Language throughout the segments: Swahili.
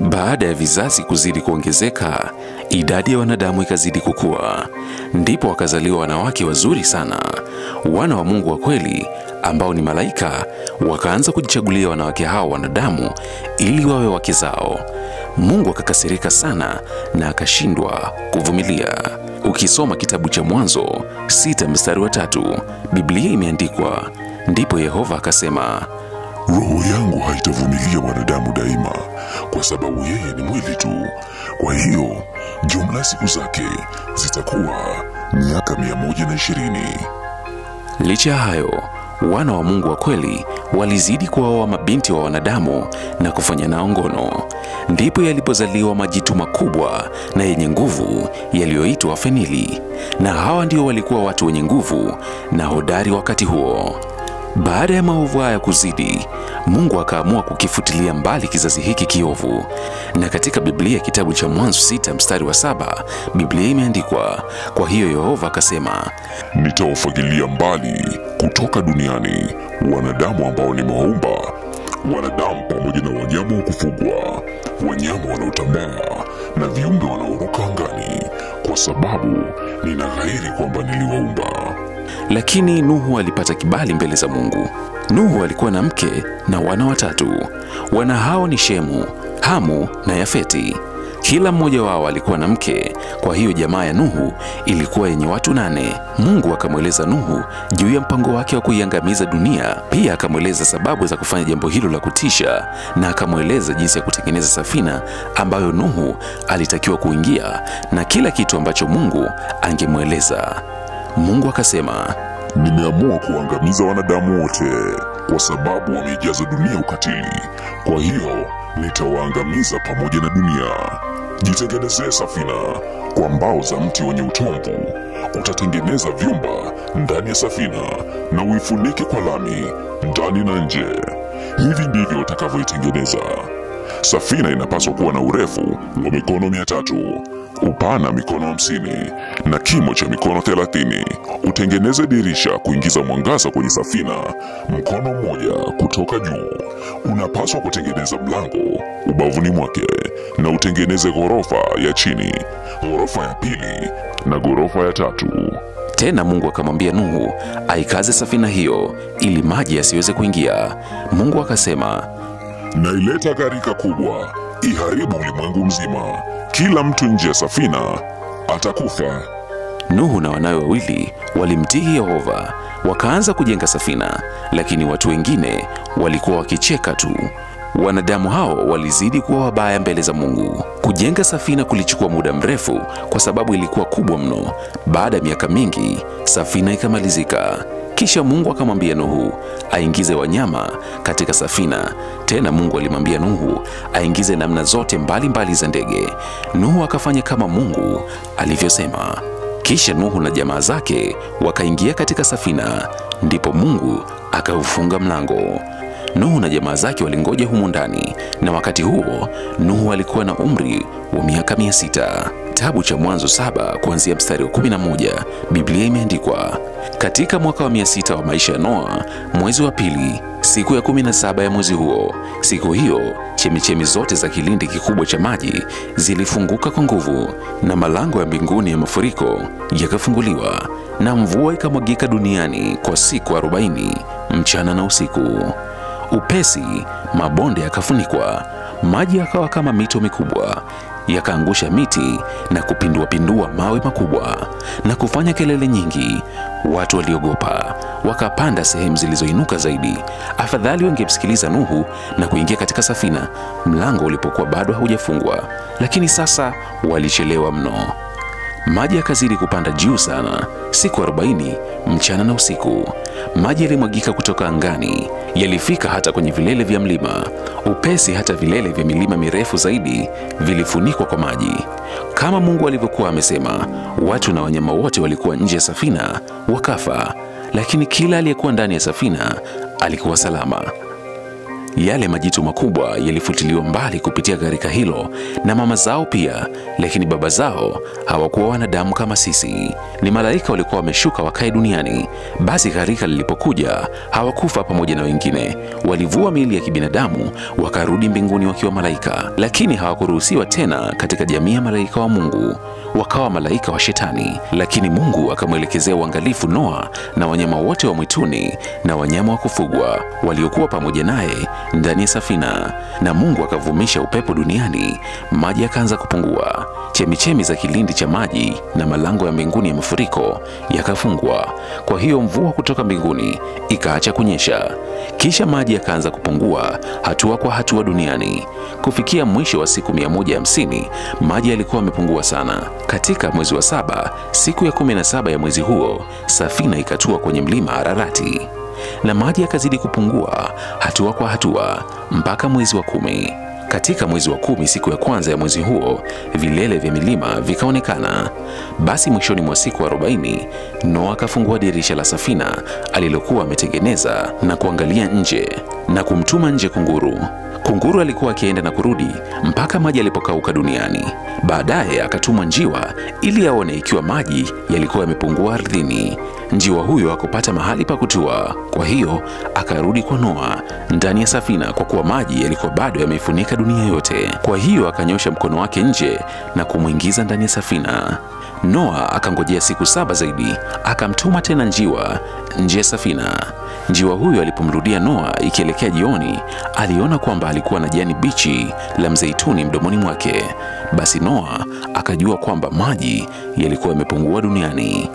Baada ya vizazi kuzidi kuongezeka, idadi ya wanadamu ikazidi kukua. Ndipo wakazaliwa wanawake wazuri sana, wana wa Mungu wa kweli ambao ni malaika, wakaanza kujichagulia wanawake hao wanadamu ili wawe wake zao. Mungu akakasirika sana na akashindwa kuvumilia. Ukisoma kitabu cha Mwanzo sita mstari wa tatu, Biblia imeandikwa, ndipo Yehova akasema, Roho yangu haitavumilia wanadamu daima, kwa sababu yeye ni mwili tu. Kwa hiyo jumla siku zake zitakuwa miaka mia moja na ishirini. Licha ya hayo, wana wa Mungu wa kweli walizidi kuwaoa mabinti wa wanadamu na kufanya nao ngono. Ndipo yalipozaliwa majitu makubwa na yenye nguvu yaliyoitwa Fenili, na hawa ndio walikuwa watu wenye nguvu na hodari wakati huo. Baada ya maovu haya kuzidi, Mungu akaamua kukifutilia mbali kizazi hiki kiovu. Na katika Biblia kitabu cha Mwanzo sita mstari wa saba Biblia imeandikwa, kwa hiyo Yehova akasema, Nitawafagilia mbali kutoka duniani wanadamu ambao nimewaumba, wanadamu pamoja na wanyama wa kufugwa, wanyama wanaotambaa na viumbe wanaoruka angani, kwa sababu nina ghairi kwamba niliwaumba. Lakini Nuhu alipata kibali mbele za Mungu. Nuhu alikuwa na mke na wana watatu. Wana hao ni Shemu, Hamu na Yafeti. Kila mmoja wao alikuwa na mke, kwa hiyo jamaa ya Nuhu ilikuwa yenye watu nane. Mungu akamweleza Nuhu juu ya mpango wake wa kuiangamiza dunia. Pia akamweleza sababu za kufanya jambo hilo la kutisha, na akamweleza jinsi ya kutengeneza safina ambayo Nuhu alitakiwa kuingia na kila kitu ambacho Mungu angemweleza. Mungu akasema, Nimeamua kuangamiza wanadamu wote kwa sababu wameijaza dunia ukatili. Kwa hiyo nitawaangamiza pamoja na dunia. Jitengenezee safina kwa mbao za mti wenye utomvu. Utatengeneza vyumba ndani ya safina na uifunike kwa lami ndani na nje. Hivi ndivyo utakavyoitengeneza. Safina inapaswa kuwa na urefu wa mikono mia tatu, upana mikono hamsini na kimo cha mikono thelathini. Utengeneze dirisha kuingiza mwangaza kwenye safina, mkono mmoja kutoka juu. Unapaswa kutengeneza mlango ubavuni mwake, na utengeneze ghorofa ya chini, ghorofa ya pili na ghorofa ya tatu. Tena Mungu akamwambia Nuhu aikaze safina hiyo ili maji yasiweze kuingia. Mungu akasema, Naileta gharika kubwa iharibu ulimwengu mzima. Kila mtu nje ya safina atakufa. Nuhu na wanawe wawili walimtii Yehova, wakaanza kujenga safina, lakini watu wengine walikuwa wakicheka tu. Wanadamu hao walizidi kuwa wabaya mbele za Mungu. Kujenga safina kulichukua muda mrefu kwa sababu ilikuwa kubwa mno. Baada ya miaka mingi, safina ikamalizika. Kisha Mungu akamwambia Nuhu aingize wanyama katika safina. Tena Mungu alimwambia Nuhu aingize namna zote mbalimbali mbali za ndege. Nuhu akafanya kama Mungu alivyosema. Kisha Nuhu na jamaa zake wakaingia katika safina, ndipo Mungu akaufunga mlango. Nuhu na jamaa zake walingoja humo ndani, na wakati huo Nuhu alikuwa na umri wa miaka mia sita. Kitabu cha Mwanzo saba kuanzia mstari wa 11, Biblia imeandikwa katika mwaka wa mia sita wa maisha ya Noa, mwezi wa pili, siku ya 17 ya mwezi huo, siku hiyo chemichemi zote za kilindi kikubwa cha maji zilifunguka kwa nguvu, na malango ya mbinguni ya mafuriko yakafunguliwa, na mvua ikamwagika duniani kwa siku 40 mchana na usiku. Upesi mabonde yakafunikwa, maji yakawa kama mito mikubwa, yakaangusha miti na kupinduapindua mawe makubwa na kufanya kelele nyingi. Watu waliogopa, wakapanda sehemu zilizoinuka zaidi. Afadhali wangemsikiliza Nuhu na kuingia katika safina mlango ulipokuwa bado haujafungwa, lakini sasa walichelewa mno. Maji yakazidi kupanda juu sana, siku arobaini mchana na usiku. Maji yalimwagika kutoka angani, yalifika hata kwenye vilele vya mlima. Upesi hata vilele vya milima mirefu zaidi vilifunikwa kwa maji, kama Mungu alivyokuwa amesema. Watu na wanyama wote walikuwa nje ya safina wakafa, lakini kila aliyekuwa ndani ya safina alikuwa salama. Yale majitu makubwa yalifutiliwa mbali kupitia gharika hilo na mama zao pia, lakini baba zao hawakuwa wanadamu kama sisi. Ni malaika walikuwa wameshuka wakae duniani. Basi gharika lilipokuja, hawakufa pamoja na wengine, walivua miili ya kibinadamu wakarudi mbinguni wakiwa malaika, lakini hawakuruhusiwa tena katika jamii ya malaika wa Mungu, wakawa malaika wa Shetani. Lakini Mungu akamwelekezea uangalifu Noa na wanyama wote wa mwituni na wanyama wa kufugwa waliokuwa pamoja naye ndani ya safina, na Mungu akavumisha upepo duniani, maji yakaanza kupungua, chemichemi za kilindi cha maji na malango ya mbinguni ya mafuriko yakafungwa. Kwa hiyo mvua kutoka mbinguni ikaacha kunyesha, kisha maji yakaanza kupungua hatua kwa hatua duniani. Kufikia mwisho wa siku 150 maji yalikuwa yamepungua sana. Katika mwezi wa saba, siku ya 17 ya mwezi huo, safina ikatua kwenye mlima Ararati na maji yakazidi kupungua hatua kwa hatua mpaka mwezi wa kumi. Katika mwezi wa kumi, siku ya kwanza ya mwezi huo, vilele vya milima vikaonekana. Basi mwishoni mwa siku arobaini, Noa akafungua dirisha la safina alilokuwa ametengeneza na kuangalia nje na kumtuma nje kunguru. Kunguru alikuwa akienda na kurudi mpaka maji yalipokauka duniani. Baadaye akatumwa njiwa ili aone ikiwa maji yalikuwa yamepungua ardhini. Njiwa huyo akupata mahali pa kutua, kwa hiyo akarudi kwa Noa ndani ya safina, kwa kuwa maji yalikuwa bado yameifunika dunia yote. Kwa hiyo akanyosha mkono wake nje na kumwingiza ndani ya safina. Noa akangojea siku saba zaidi, akamtuma tena njiwa nje ya safina. Njiwa huyo alipomrudia Noa ikielekea jioni, aliona kwamba alikuwa na jani bichi la mzeituni mdomoni mwake. Basi Noa akajua kwamba maji yalikuwa yamepungua duniani.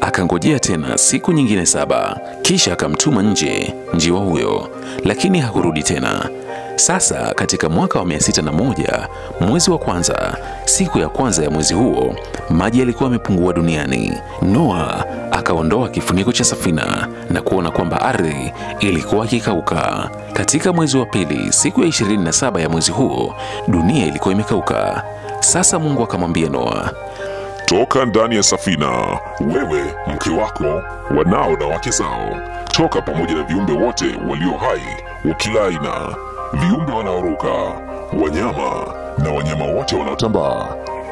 Akangojea tena siku nyingine saba, kisha akamtuma nje njiwa huyo, lakini hakurudi tena. Sasa katika mwaka wa mia sita na moja mwezi wa kwanza, siku ya kwanza ya mwezi huo, maji yalikuwa yamepungua duniani. Noa akaondoa kifuniko cha safina na kuona kwamba ardhi ilikuwa ikikauka. Katika mwezi wa pili, siku ya ishirini na saba ya mwezi huo, dunia ilikuwa imekauka. Sasa Mungu akamwambia Noa, Toka ndani ya safina, wewe, mke wako, wanao na wake zao. Toka pamoja na viumbe wote walio hai wa kila aina, viumbe wanaoruka, wanyama na wanyama wote wanaotambaa,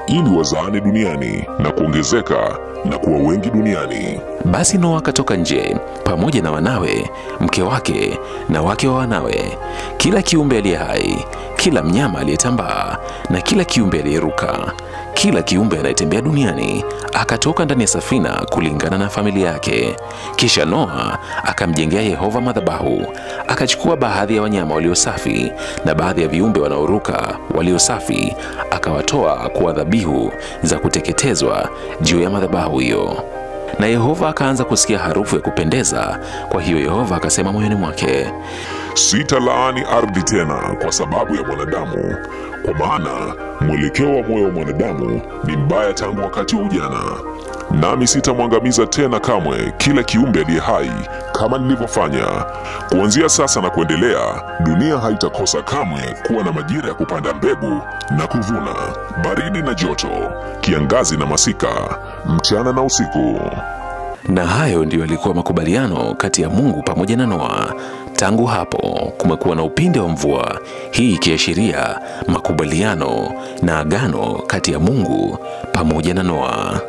ili wazaane duniani na kuongezeka na kuwa wengi duniani. Basi Noa akatoka nje pamoja na wanawe, mke wake na wake wa wanawe, kila kiumbe aliye hai, kila mnyama aliyetambaa na kila kiumbe aliyeruka, kila kiumbe anayetembea duniani akatoka ndani ya safina kulingana na familia yake. Kisha Noa akamjengea Yehova madhabahu, akachukua baadhi ya wanyama walio safi na baadhi ya viumbe wanaoruka walio safi, akawatoa kuwa dhabihu za kuteketezwa juu ya madhabahu hiyo. Na Yehova akaanza kusikia harufu ya kupendeza. Kwa hiyo Yehova akasema moyoni mwake, Sitalaani ardhi tena kwa sababu ya mwanadamu, kwa maana mwelekeo wa moyo wa mwanadamu ni mbaya tangu wakati wa ujana. Nami sitamwangamiza tena kamwe kila kiumbe aliye hai kama nilivyofanya. Kuanzia sasa na kuendelea, dunia haitakosa kamwe kuwa na majira ya kupanda mbegu na kuvuna, baridi na joto, kiangazi na masika, mchana na usiku. Na hayo ndiyo yalikuwa makubaliano kati ya Mungu pamoja na Noa. Tangu hapo kumekuwa na upinde wa mvua, hii ikiashiria makubaliano na agano kati ya Mungu pamoja na Noa.